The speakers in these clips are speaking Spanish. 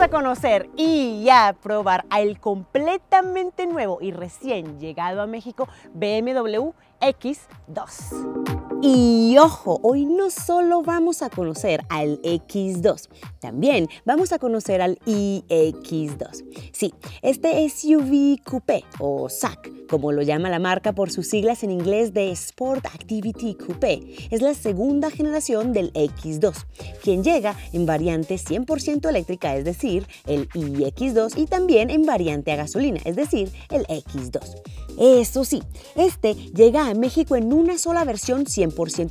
A conocer y a probar al completamente nuevo y recién llegado a México BMW X2. Y ojo, hoy no solo vamos a conocer al X2, también vamos a conocer al iX2. Sí, este SUV coupé o SAC, como lo llama la marca por sus siglas en inglés de Sport Activity Coupé, es la segunda generación del X2, quien llega en variante 100% eléctrica, es decir, el iX2, y también en variante a gasolina, es decir, el X2. Eso sí, este llega a México en una sola versión 100%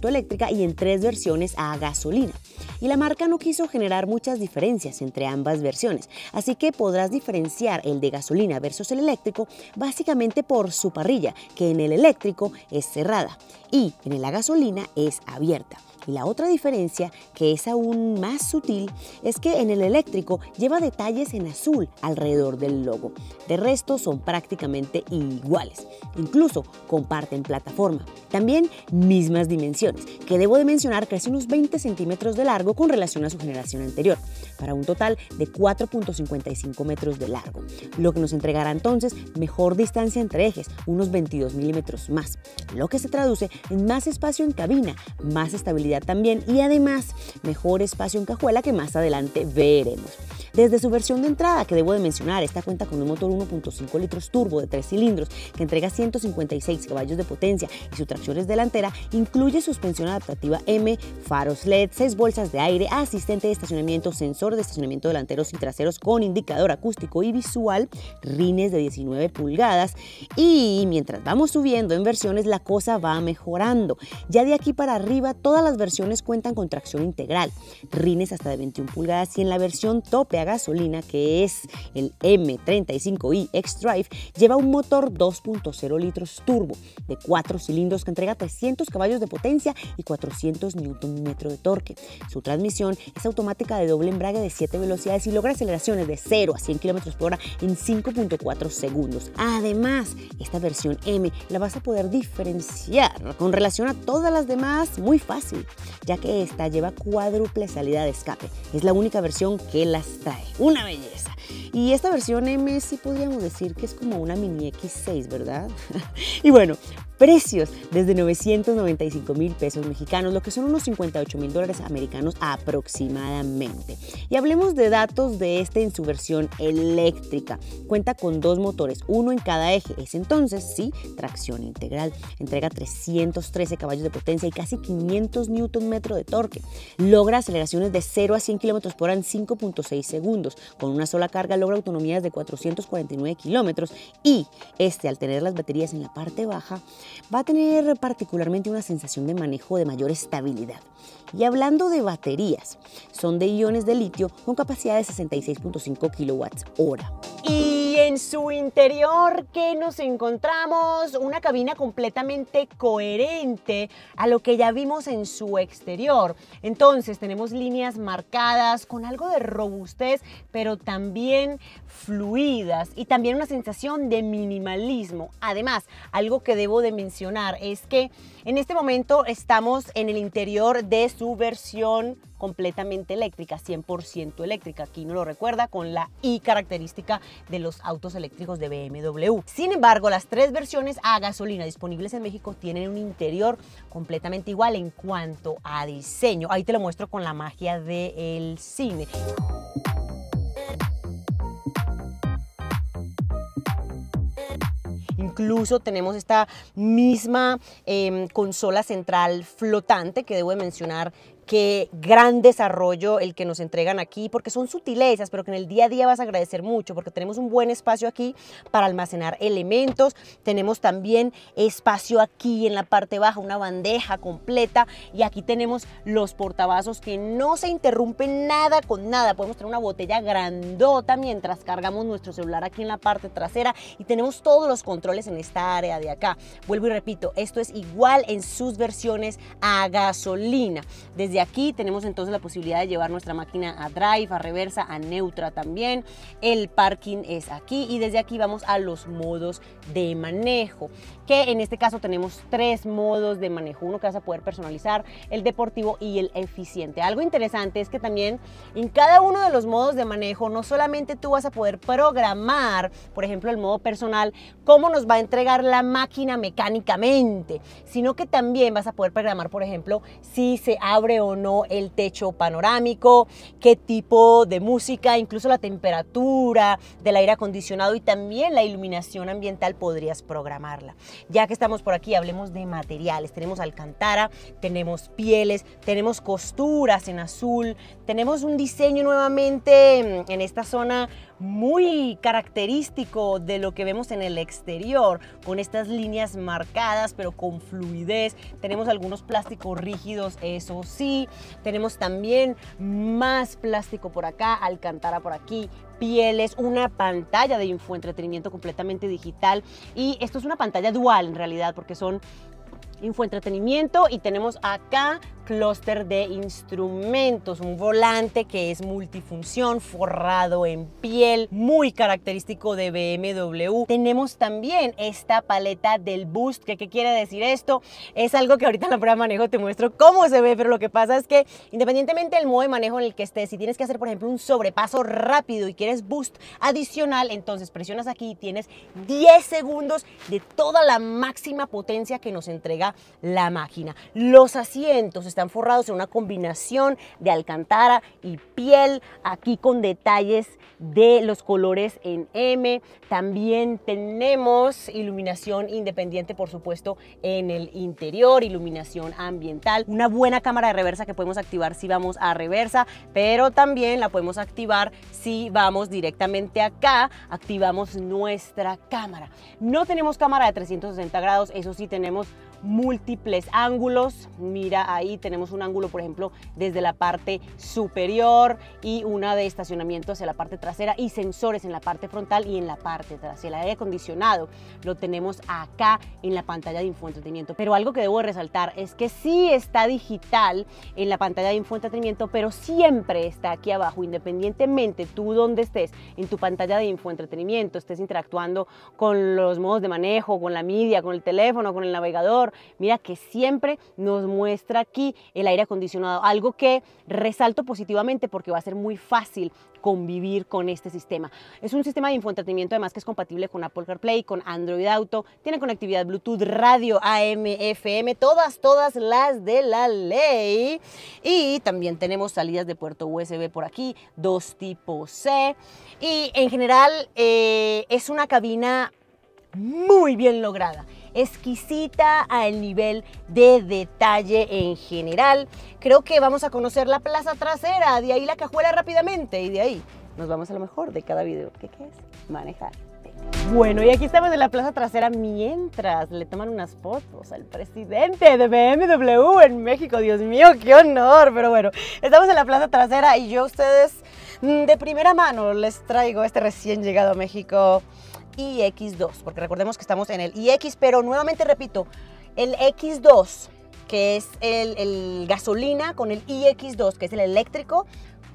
eléctrica y en tres versiones a gasolina. Y la marca no quiso generar muchas diferencias entre ambas versiones, así que podrás diferenciar el de gasolina versus el eléctrico básicamente por su parrilla, que en el eléctrico es cerrada y en la gasolina es abierta. Y la otra diferencia, que es aún más sutil, es que en el eléctrico lleva detalles en azul alrededor del logo. De resto son prácticamente iguales. Incluso comparten plataforma. También mismas dimensiones, que debo de mencionar crece unos 20 centímetros de largo con relación a su generación anterior, para un total de 4.55 metros de largo, lo que nos entregará entonces mejor distancia entre ejes, unos 22 milímetros más, lo que se traduce en más espacio en cabina, más estabilidad también y además mejor espacio en cajuela que más adelante veremos. Desde su versión de entrada, que debo de mencionar, esta cuenta con un motor 1.5 litros turbo de 3 cilindros que entrega 156 caballos de potencia y su tracción es delantera, incluye suspensión adaptativa M, faros LED, 6 bolsas de aire, asistente de estacionamiento, sensor de estacionamiento delanteros y traseros con indicador acústico y visual, rines de 19 pulgadas y mientras vamos subiendo en versiones la cosa va mejorando. Ya de aquí para arriba todas las versiones cuentan con tracción integral, rines hasta de 21 pulgadas y en la versión tope a gasolina, que es el M35i X-Drive, lleva un motor 2.0 litros turbo de 4 cilindros que entrega 300 caballos de potencia y 400 Nm de torque. Su transmisión es automática de doble embrague de 7 velocidades y logra aceleraciones de 0 a 100 km por hora en 5.4 segundos. Además, esta versión M la vas a poder diferenciar con relación a todas las demás muy fácil, ya que esta lleva cuádruple salida de escape. Es la única versión que las trae una belleza. Y esta versión M sí podríamos decir que es como una mini X6, ¿verdad? y bueno, Precios desde 995 mil pesos mexicanos, lo que son unos 58 mil dólares americanos aproximadamente. Y hablemos de datos de este en su versión eléctrica. Cuenta con dos motores, uno en cada eje. Es entonces, sí, tracción integral. Entrega 313 caballos de potencia y casi 500 newton metro de torque. Logra aceleraciones de 0 a 100 kilómetros por hora en 5.6 segundos. Con una sola carga logra autonomías de 449 kilómetros y este, al tener las baterías en la parte baja, va a tener particularmente una sensación de manejo de mayor estabilidad. Y hablando de baterías, son de iones de litio con capacidad de 66.5 kilowatts hora. En su interior, ¿qué nos encontramos? Una cabina completamente coherente a lo que ya vimos en su exterior. Entonces tenemos líneas marcadas con algo de robustez, pero también fluidas y también una sensación de minimalismo. Además, algo que debo de mencionar es que en este momento estamos en el interior de su versión completamente eléctrica, 100% eléctrica. Aquí no lo recuerda con la I característica de los autos eléctricos de BMW. Sin embargo, las tres versiones a gasolina disponibles en México tienen un interior completamente igual en cuanto a diseño. Ahí te lo muestro con la magia del cine. Incluso tenemos esta misma em, consola central flotante que debo de mencionar qué gran desarrollo el que nos entregan aquí, porque son sutilezas, pero que en el día a día vas a agradecer mucho, porque tenemos un buen espacio aquí para almacenar elementos, tenemos también espacio aquí en la parte baja, una bandeja completa, y aquí tenemos los portavasos que no se interrumpen nada con nada, podemos tener una botella grandota mientras cargamos nuestro celular aquí en la parte trasera, y tenemos todos los controles en esta área de acá. Vuelvo y repito, esto es igual en sus versiones a gasolina. Desde Aquí tenemos entonces la posibilidad de llevar nuestra máquina a drive, a reversa, a neutra también. El parking es aquí y desde aquí vamos a los modos de manejo, que en este caso tenemos tres modos de manejo, uno que vas a poder personalizar, el deportivo y el eficiente. Algo interesante es que también en cada uno de los modos de manejo no solamente tú vas a poder programar, por ejemplo, el modo personal, cómo nos va a entregar la máquina mecánicamente, sino que también vas a poder programar, por ejemplo, si se abre o no el techo panorámico, qué tipo de música, incluso la temperatura del aire acondicionado y también la iluminación ambiental podrías programarla. Ya que estamos por aquí, hablemos de materiales. Tenemos alcantara, tenemos pieles, tenemos costuras en azul, tenemos un diseño nuevamente en esta zona muy característico de lo que vemos en el exterior, con estas líneas marcadas pero con fluidez. Tenemos algunos plásticos rígidos, eso sí. Tenemos también más plástico por acá, alcantara por aquí, pieles, una pantalla de infoentretenimiento completamente digital y esto es una pantalla dual en realidad porque son infoentretenimiento y tenemos acá clúster de instrumentos, un volante que es multifunción, forrado en piel, muy característico de BMW. Tenemos también esta paleta del Boost, qué quiere decir esto? Es algo que ahorita en la prueba de manejo te muestro cómo se ve, pero lo que pasa es que independientemente del modo de manejo en el que estés, si tienes que hacer por ejemplo un sobrepaso rápido y quieres Boost adicional, entonces presionas aquí y tienes 10 segundos de toda la máxima potencia que nos entrega la máquina. Los asientos están forrados en una combinación de alcantara y piel, aquí con detalles de los colores en M. También tenemos iluminación independiente, por supuesto, en el interior, iluminación ambiental. Una buena cámara de reversa que podemos activar si vamos a reversa, pero también la podemos activar si vamos directamente acá, activamos nuestra cámara. No tenemos cámara de 360 grados, eso sí tenemos múltiples ángulos. Mira, ahí tenemos un ángulo, por ejemplo, desde la parte superior y una de estacionamiento hacia la parte trasera y sensores en la parte frontal y en la parte trasera. El aire acondicionado lo tenemos acá en la pantalla de infoentretenimiento. Pero algo que debo resaltar es que sí está digital en la pantalla de infoentretenimiento, pero siempre está aquí abajo, independientemente tú donde estés en tu pantalla de infoentretenimiento, estés interactuando con los modos de manejo, con la media, con el teléfono, con el navegador, Mira que siempre nos muestra aquí el aire acondicionado, algo que resalto positivamente porque va a ser muy fácil convivir con este sistema. Es un sistema de infoentretenimiento además que es compatible con Apple CarPlay, con Android Auto, tiene conectividad Bluetooth, radio, AM, FM, todas, todas las de la ley. Y también tenemos salidas de puerto USB por aquí, dos tipos C. Y en general eh, es una cabina muy bien lograda exquisita al nivel de detalle en general. Creo que vamos a conocer la plaza trasera, de ahí la cajuela rápidamente y de ahí nos vamos a lo mejor de cada video. ¿Qué, es? Manejar. Bueno, y aquí estamos en la plaza trasera mientras le toman unas fotos al presidente de BMW en México. Dios mío, qué honor. Pero bueno, estamos en la plaza trasera y yo a ustedes mm, de primera mano les traigo este recién llegado a México iX2, porque recordemos que estamos en el iX, pero nuevamente repito, el X2, que es el, el gasolina, con el iX2, que es el eléctrico,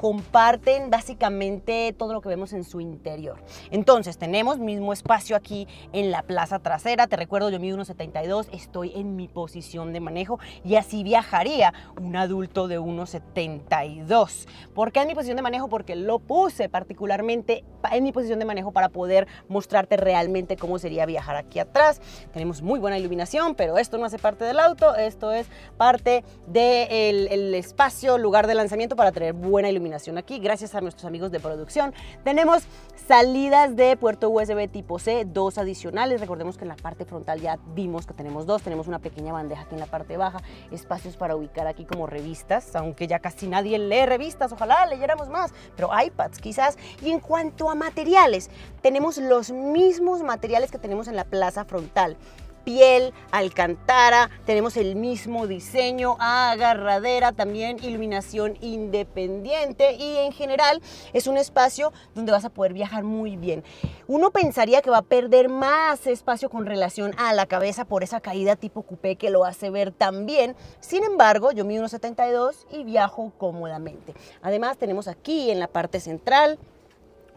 comparten básicamente todo lo que vemos en su interior. Entonces, tenemos mismo espacio aquí en la plaza trasera. Te recuerdo, yo mido 1,72, estoy en mi posición de manejo y así viajaría un adulto de 1,72. ¿Por qué en mi posición de manejo? Porque lo puse particularmente en mi posición de manejo para poder mostrarte realmente cómo sería viajar aquí atrás. Tenemos muy buena iluminación, pero esto no hace parte del auto, esto es parte del espacio, lugar de lanzamiento para tener buena iluminación aquí, gracias a nuestros amigos de producción. Tenemos salidas de puerto USB tipo C, dos adicionales. Recordemos que en la parte frontal ya vimos que tenemos dos. Tenemos una pequeña bandeja aquí en la parte baja, espacios para ubicar aquí como revistas, aunque ya casi nadie lee revistas, ojalá leyéramos más, pero iPads quizás. Y en cuanto a materiales, tenemos los mismos materiales que tenemos en la plaza frontal piel, alcantara, tenemos el mismo diseño, agarradera, también iluminación independiente y en general es un espacio donde vas a poder viajar muy bien. Uno pensaría que va a perder más espacio con relación a la cabeza por esa caída tipo coupé que lo hace ver tan bien. Sin embargo, yo mido 1,72 y viajo cómodamente. Además, tenemos aquí en la parte central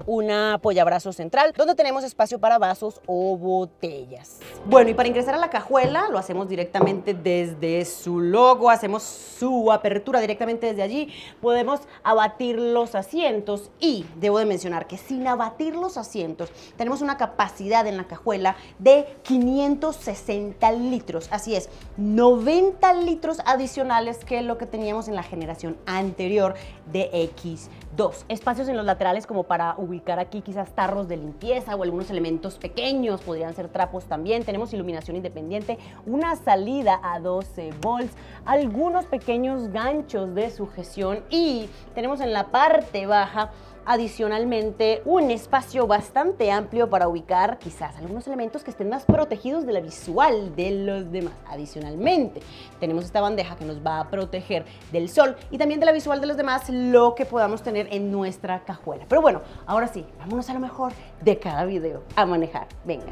un apoyabrazo central donde tenemos espacio para vasos o botellas. Bueno, y para ingresar a la cajuela lo hacemos directamente desde su logo, hacemos su apertura directamente desde allí. Podemos abatir los asientos y debo de mencionar que sin abatir los asientos tenemos una capacidad en la cajuela de 560 litros. Así es, 90 litros adicionales que lo que teníamos en la generación anterior de X2. Espacios en los laterales como para ubicar aquí quizás tarros de limpieza o algunos elementos pequeños, podrían ser trapos también. Tenemos iluminación independiente, una salida a 12 volts, algunos pequeños ganchos de sujeción y tenemos en la parte baja adicionalmente un espacio bastante amplio para ubicar quizás algunos elementos que estén más protegidos de la visual de los demás. Adicionalmente, tenemos esta bandeja que nos va a proteger del sol y también de la visual de los demás, lo que podamos tener en nuestra cajuela. Pero bueno, ahora sí, vámonos a lo mejor de cada video, a manejar. Venga.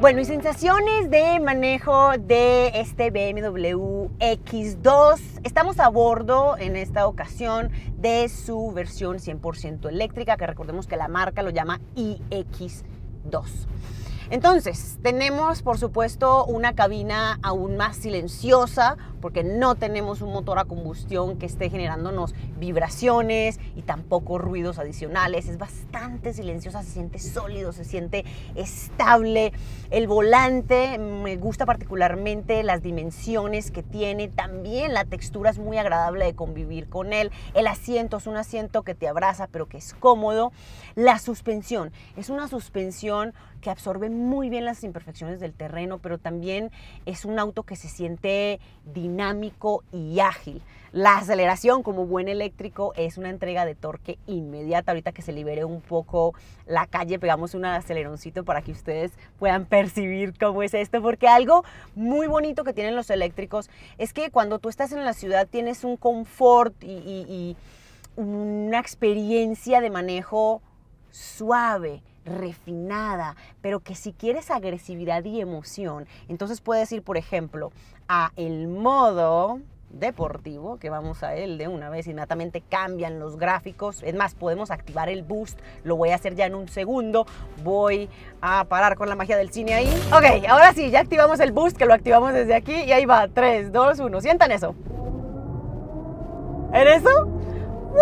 Bueno, y sensaciones de manejo de este BMW X2. Estamos a bordo en esta ocasión de su versión 100% eléctrica, que recordemos que la marca lo llama iX2. Entonces, tenemos por supuesto una cabina aún más silenciosa porque no tenemos un motor a combustión que esté generándonos vibraciones y tampoco ruidos adicionales. Es bastante silenciosa, se siente sólido, se siente estable. El volante me gusta particularmente las dimensiones que tiene, también la textura es muy agradable de convivir con él. El asiento es un asiento que te abraza pero que es cómodo. La suspensión es una suspensión que absorbe muy bien las imperfecciones del terreno, pero también es un auto que se siente dinámico y ágil. La aceleración como buen eléctrico es una entrega de torque inmediata. Ahorita que se libere un poco la calle, pegamos un aceleroncito para que ustedes puedan percibir cómo es esto, porque algo muy bonito que tienen los eléctricos es que cuando tú estás en la ciudad tienes un confort y, y una experiencia de manejo suave refinada, pero que si quieres agresividad y emoción, entonces puedes ir, por ejemplo, a el modo deportivo, que vamos a él de una vez, inmediatamente cambian los gráficos, es más, podemos activar el boost, lo voy a hacer ya en un segundo, voy a parar con la magia del cine ahí. Ok, ahora sí, ya activamos el boost, que lo activamos desde aquí, y ahí va, 3, 2, 1, sientan eso. ¿En eso?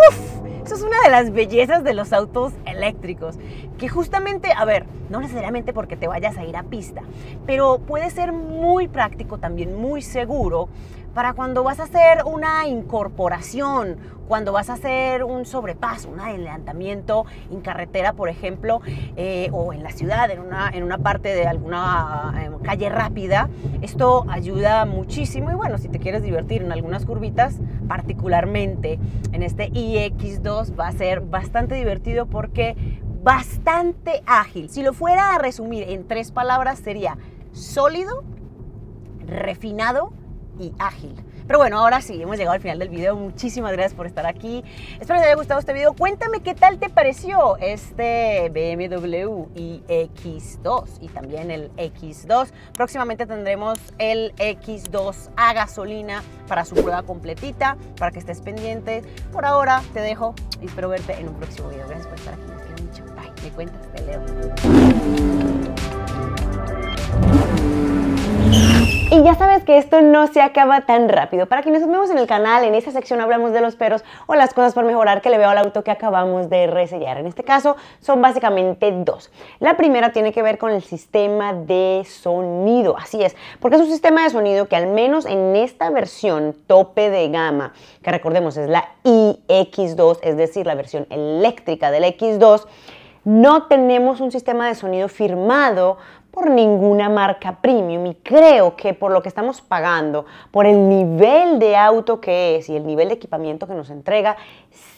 ¡Uf! Eso es una de las bellezas de los autos eléctricos, que justamente, a ver, no necesariamente porque te vayas a ir a pista, pero puede ser muy práctico, también muy seguro para cuando vas a hacer una incorporación, cuando vas a hacer un sobrepaso, un adelantamiento en carretera, por ejemplo, eh, o en la ciudad, en una, en una parte de alguna eh, calle rápida, esto ayuda muchísimo y bueno, si te quieres divertir en algunas curvitas, particularmente en este iX2 va a ser bastante divertido porque bastante ágil. Si lo fuera a resumir en tres palabras sería sólido, refinado y ágil. Pero bueno, ahora sí, hemos llegado al final del video. Muchísimas gracias por estar aquí. Espero te haya gustado este video. Cuéntame qué tal te pareció este BMW iX2 y también el X2. Próximamente tendremos el X2 a gasolina para su prueba completita, para que estés pendiente. Por ahora te dejo y espero verte en un próximo video. Gracias por estar aquí. mucho. Bye. Me cuentas, te. Y ya sabes que esto no se acaba tan rápido. Para quienes nos vemos en el canal, en esta sección hablamos de los peros o las cosas por mejorar que le veo al auto que acabamos de resellar. En este caso son básicamente dos. La primera tiene que ver con el sistema de sonido. Así es, porque es un sistema de sonido que al menos en esta versión tope de gama, que recordemos es la iX2, es decir, la versión eléctrica del X2, no tenemos un sistema de sonido firmado por ninguna marca premium y creo que por lo que estamos pagando, por el nivel de auto que es y el nivel de equipamiento que nos entrega,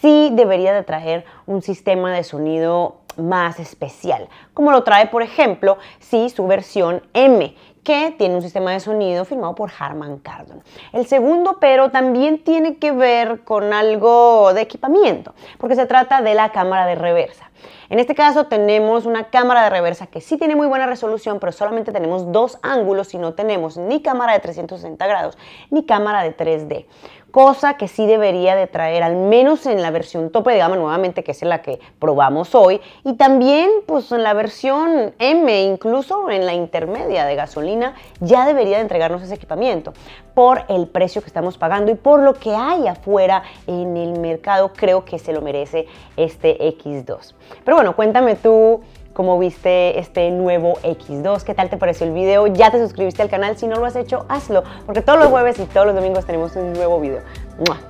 sí debería de traer un sistema de sonido más especial, como lo trae por ejemplo, sí, su versión M que tiene un sistema de sonido firmado por Harman Kardon. El segundo pero también tiene que ver con algo de equipamiento, porque se trata de la cámara de reversa. En este caso tenemos una cámara de reversa que sí tiene muy buena resolución, pero solamente tenemos dos ángulos y no tenemos ni cámara de 360 grados ni cámara de 3D cosa que sí debería de traer, al menos en la versión tope de gama nuevamente, que es la que probamos hoy, y también pues en la versión M, incluso en la intermedia de gasolina, ya debería de entregarnos ese equipamiento por el precio que estamos pagando y por lo que hay afuera en el mercado, creo que se lo merece este X2. Pero bueno, cuéntame tú cómo viste este nuevo X2, qué tal te pareció el video, ya te suscribiste al canal, si no lo has hecho, hazlo, porque todos los jueves y todos los domingos tenemos un nuevo video.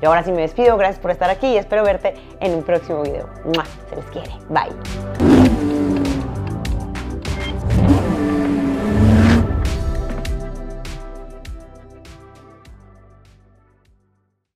Y ahora sí me despido, gracias por estar aquí y espero verte en un próximo video. Se les quiere, bye.